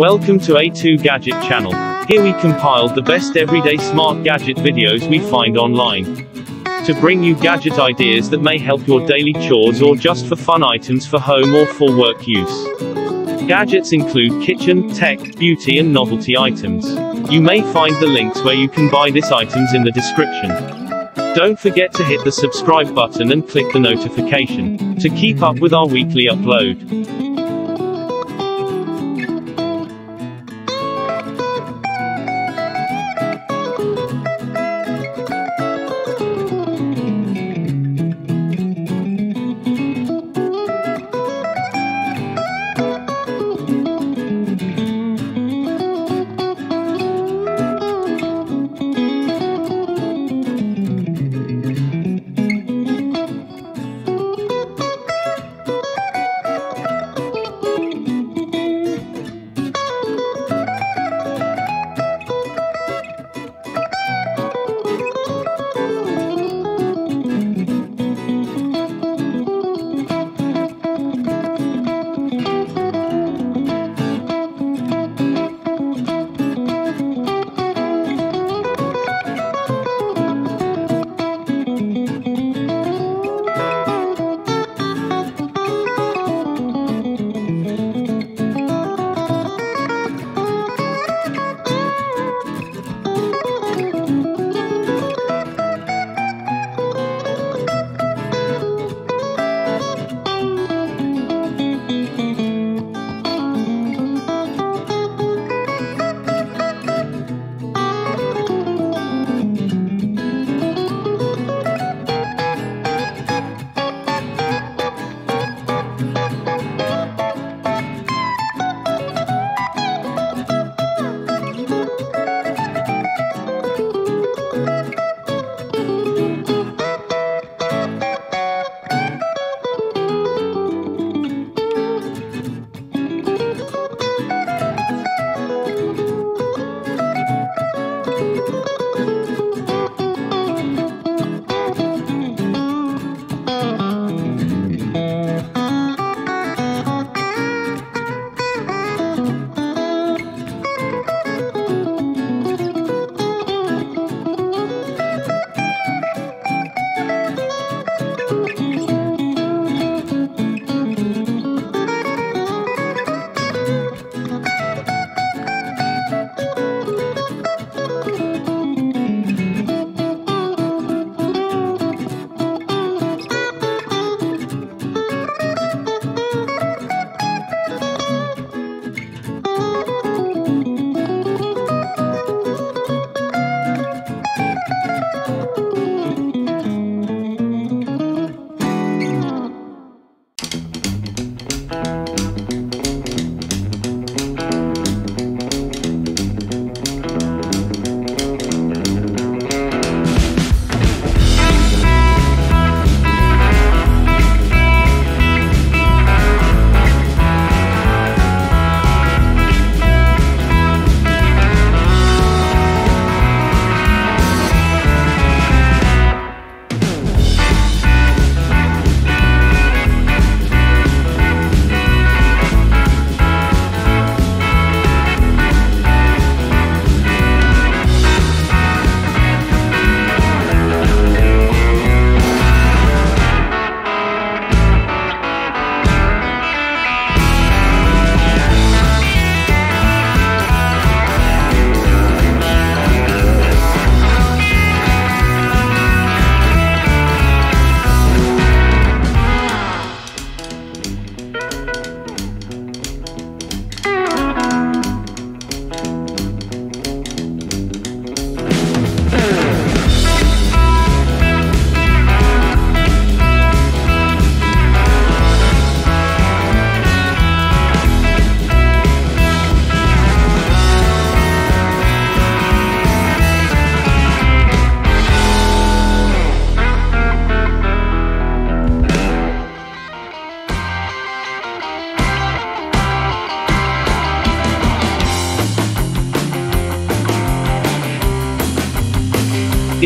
Welcome to A2 Gadget channel. Here we compiled the best everyday smart gadget videos we find online. To bring you gadget ideas that may help your daily chores or just for fun items for home or for work use. Gadgets include kitchen, tech, beauty and novelty items. You may find the links where you can buy these items in the description. Don't forget to hit the subscribe button and click the notification to keep up with our weekly upload.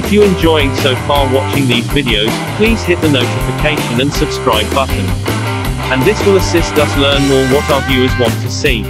If you enjoying so far watching these videos, please hit the notification and subscribe button. And this will assist us learn more what our viewers want to see.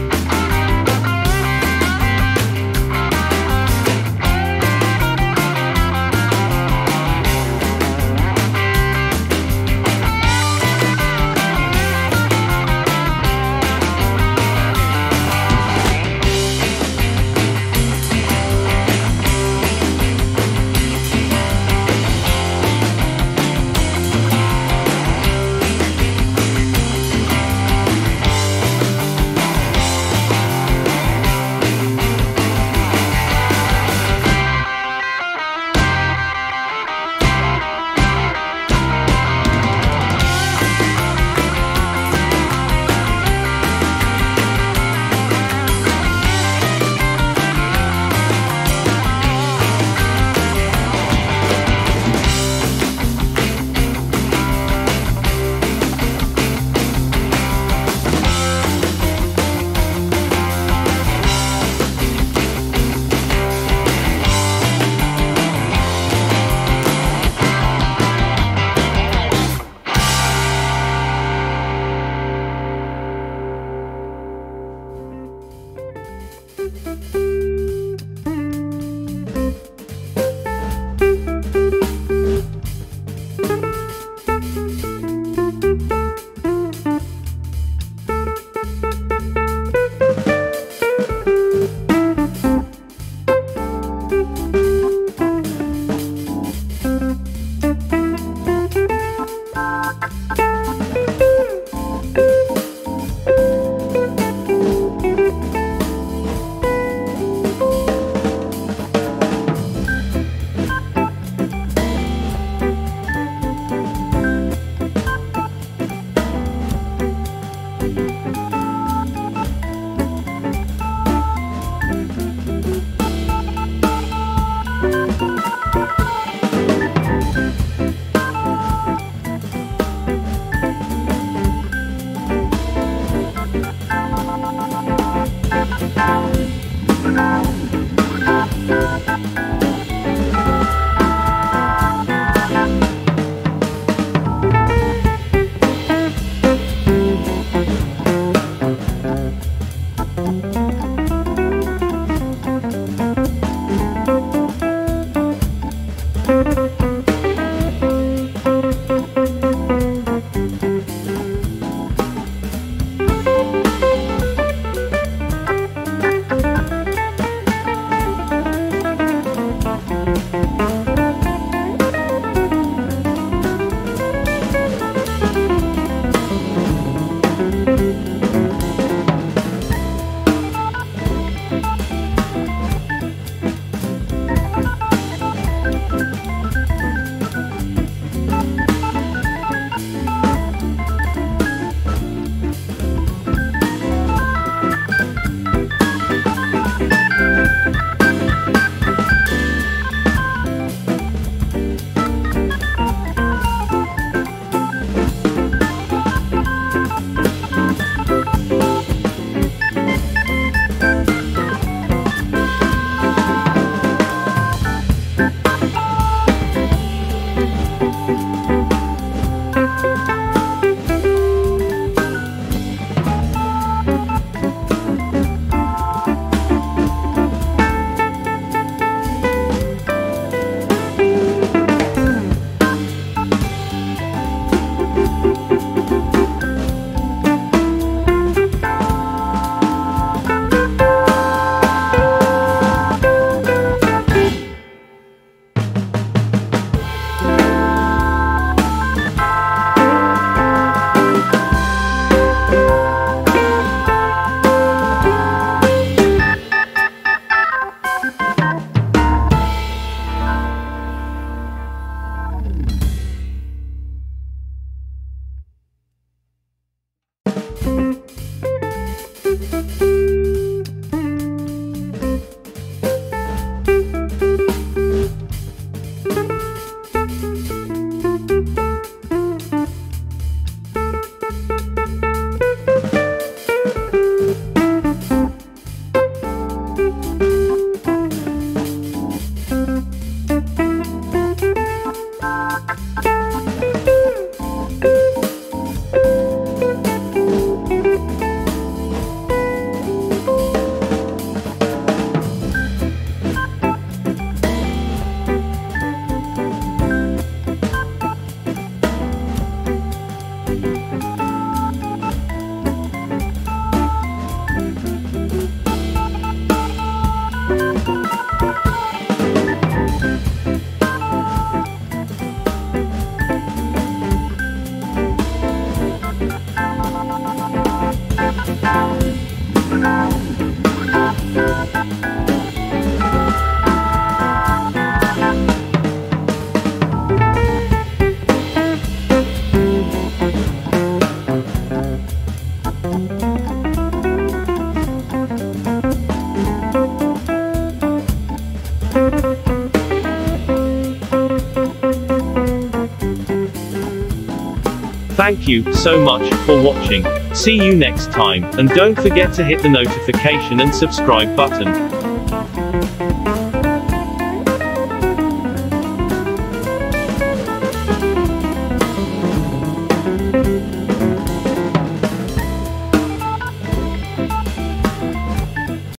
Thank you, so much, for watching. See you next time, and don't forget to hit the notification and subscribe button.